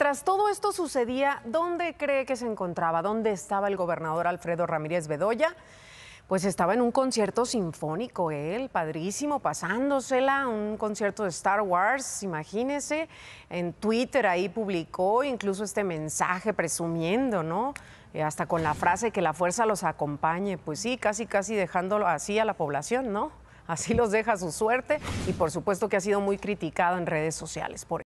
mientras todo esto sucedía, ¿dónde cree que se encontraba? ¿Dónde estaba el gobernador Alfredo Ramírez Bedoya? Pues estaba en un concierto sinfónico, él, padrísimo, pasándosela, un concierto de Star Wars, imagínese. En Twitter ahí publicó incluso este mensaje presumiendo, ¿no? Eh, hasta con la frase que la fuerza los acompañe. Pues sí, casi, casi dejándolo así a la población, ¿no? Así los deja su suerte y por supuesto que ha sido muy criticado en redes sociales por